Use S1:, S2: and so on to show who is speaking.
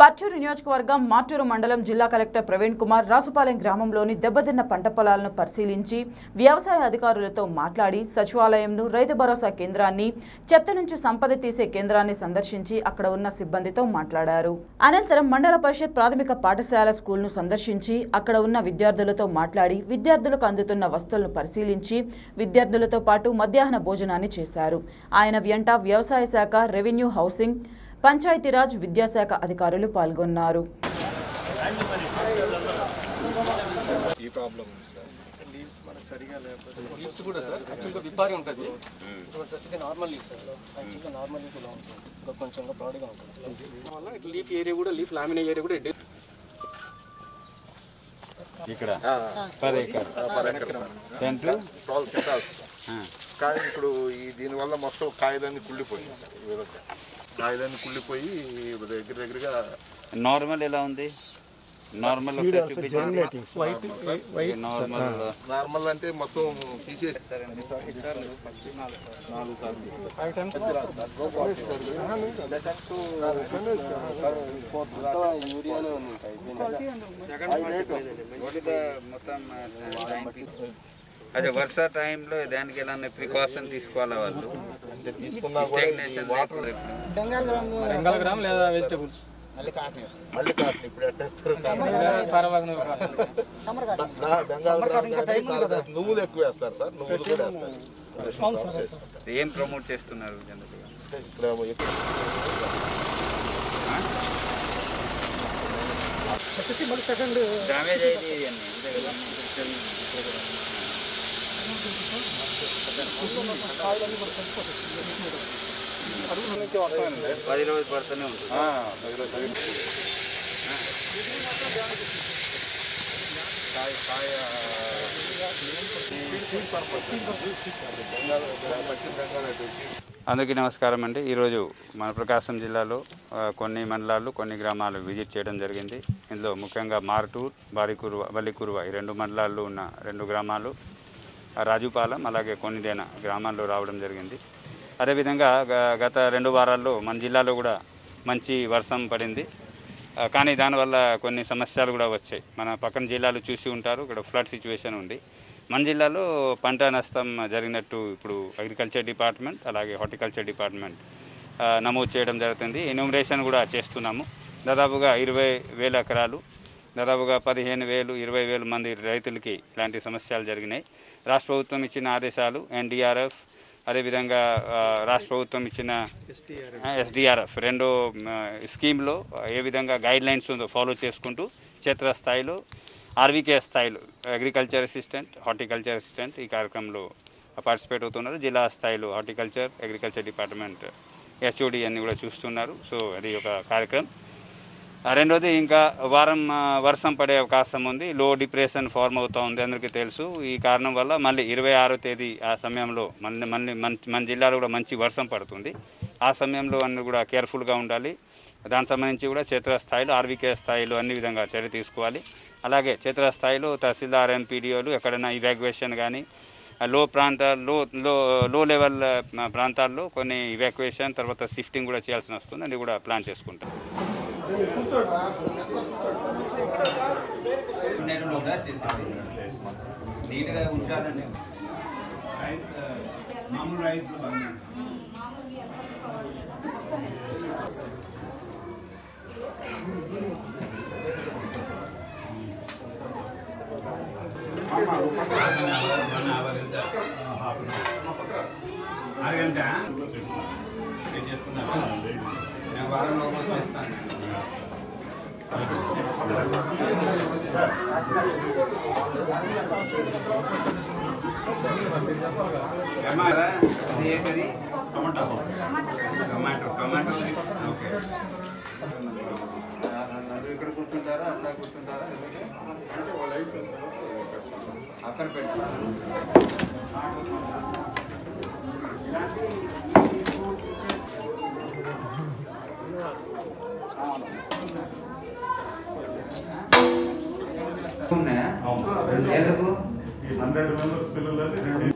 S1: పర్చూరు నియోజకవర్గం మాటూరు మండలం జిల్లా కలెక్టర్ ప్రవీణ్ కుమార్ రాసుపాలెం గ్రామంలోని దెబ్బతిన్న పంట పొలాలను పరిశీలించి వ్యవసాయ అధికారులతో మాట్లాడి సచివాలయంను రైతు భరోసా కేంద్రాన్ని చెత్త నుంచి సంపద తీసే కేంద్రాన్ని సందర్శించి అక్కడ ఉన్న సిబ్బందితో మాట్లాడారు. అనంతరం మండల పరిషత్ ప్రాథమిక పాఠశాల స్కూల్ను సందర్శించి అక్కడ ఉన్న విద్యార్థులతో మాట్లాడి విద్యార్థులకు అందుతున్న వస్తువులను పరిశీలించి విద్యార్థులతో పాటు మధ్యాహ్న భోజనాన్ని చేశారు. ఆయన వెంట వ్యవసాయ శాఖ రెవెన్యూ హౌసింగ్ పంచాయతీరాజ్ విద్యాశాఖ అధికారులు పాల్గొన్నారు.
S2: ఈ ప్రాబ్లం ఉంది సార్.
S3: లీవ్స్ కూడా సార్ యాక్చువల్గా విపారి ఉంటుంది. ఇది నార్మల్ లీవ్ సార్. యాక్చువల్గా నార్మల్ లీవ్ ఇలా ఉంటుంది. ఇంకా కొంచెం బ్రాడ్గా ఉంటుంది. వల్ల ఇట్లా లీఫ్ ఏరియా కూడా లీఫ్ లామినే ఏరియా కూడా డే-
S4: ఇక్కడ? Per acre
S2: per acre sir.
S4: Ten to?
S2: Twelve quintals. కానీ ఇప్పుడు ఈ దీనివల్ల మొత్తం కాయలన్నీ కుళ్ళిపోయింది సార్. ఈ విధంగా కాయలన్నీ కుళ్ళిపోయి దగ్గర దగ్గరగా
S4: నార్మల్ ఎలా ఉంది? నార్మల్ నార్మల్
S2: నార్మల్ అంటే మొత్తం తీసేసి
S4: అదే వర్ష టైంలో దానికి ఎలాంటి ప్రికాషన్ తీసుకోవాలా వాళ్ళు?
S3: బెంగాల్ గ్రామ్ లేదా వెజిటేబుల్స్?
S2: మళ్ళీ కాటన్ ఇప్పుడు ఎట్టేస్తారు నువ్వులు ఎక్కువ వేస్తారు సార్. నువ్వులు కూడా వేస్తారు.
S4: ఏం ప్రమోట్ చేస్తున్నారు జనరల్గా? డ్యామేజ్ పది రోజులు పడుతూనే ఉంటుంది
S2: ఆ, కాయ కాయ
S4: అందరికీ నమస్కారం అండి. ఈరోజు మన ప్రకాశం జిల్లాలో కొన్ని మండలాలు కొన్ని గ్రామాలు విజిట్ చేయడం జరిగింది. ఇందులో ముఖ్యంగా మార్టూర్ బారికురువ వల్లికురువ ఈ రెండు మండలాల్లో ఉన్న రెండు గ్రామాలు రాజుపాలెం అలాగే కొన్నిదేన గ్రామాల్లో రావడం జరిగింది. అదేవిధంగా గత రెండు వారాల్లో మన జిల్లాలో కూడా మంచి వర్షం పడింది. కానీ దానివల్ల కొన్ని సమస్యలు కూడా వచ్చాయి. మన పక్కన జిల్లాలు చూసి ఉంటారు ఇక్కడ ఫ్లడ్ సిచ్యువేషన్ ఉంది. మన జిల్లాలో పంట నష్టం జరిగినట్టు ఇప్పుడు అగ్రికల్చర్ డిపార్ట్మెంట్ అలాగే హార్టికల్చర్ డిపార్ట్మెంట్ నమోదు చేయడం జరుగుతుంది. ఎన్యూమరేషన్ కూడా చేస్తున్నాము. దాదాపుగా ఇరవై వేల ఎకరాలు దాదాపుగా పదిహేను వేలు ఇరవై వేలు మంది రైతులకి ఇలాంటి సమస్యలు జరిగినాయి. రాష్ట్ర ప్రభుత్వం ఇచ్చిన ఆదేశాలు ఎన్డీఆర్ఎఫ్ అదేవిధంగా రాష్ట్ర ప్రభుత్వం ఇచ్చిన ఎస్డిఆర్ఎఫ్ రెండో స్కీమ్లో ఏ విధంగా గైడ్ లైన్స్ ఉందో ఫాలో చేసుకుంటూ క్షేత్రస్థాయిలో ఆర్వీకే స్థాయిలో అగ్రికల్చర్ అసిస్టెంట్ హార్టికల్చర్ అసిస్టెంట్ ఈ కార్యక్రమంలో పార్టిసిపేట్ అవుతున్నారు. జిల్లా స్థాయిలో హార్టికల్చర్ అగ్రికల్చర్ డిపార్ట్మెంట్ హెచ్ఓడి అన్ని కూడా చూస్తున్నారు. సో అది ఒక కార్యక్రమం. రెండోది ఇంకా వారం వర్షం పడే అవకాశం ఉంది. లో డిప్రెషన్ ఫార్మ్ అవుతూ ఉంది అందరికీ తెలుసు. ఈ కారణం వల్ల మళ్ళీ ఇరవై ఆరో తేదీ ఆ సమయంలో మళ్ళీ మళ్ళీ మన మన జిల్లాలో కూడా మంచి వర్షం పడుతుంది. ఆ సమయంలో అన్ని కూడా కేర్ఫుల్గా ఉండాలి. దానికి సంబంధించి కూడా క్షేత్రస్థాయిలో ఆర్వీకే స్థాయిలో అన్ని విధంగా చర్య తీసుకోవాలి. అలాగే క్షేత్రస్థాయిలో తహసీల్దార్ ఎంపీడీఓలు ఎక్కడైనా ఇవాక్యువేషన్ కానీ లో ప్రాంతాలు లో లో లో లెవెల్ ప్రాంతాల్లో కొన్ని ఇవాక్యువేషన్ తర్వాత షిఫ్టింగ్ కూడా చేయాల్సి వస్తుంది. అది కూడా ప్లాన్ చేసుకుంటాం.
S5: నెలలో కూడా చేసేది. నీట్గా ఉంచాలండి. ఏంటది? Tomato tomato tomato okay. ఇక్కడ కూర్చుంటారా? అట్లా కూర్చుంటారా? అక్కడ పెట్టారు ఉన్నాయా ఎందుకు?
S6: హండ్రెడ్ మెంబర్స్ పిల్లలని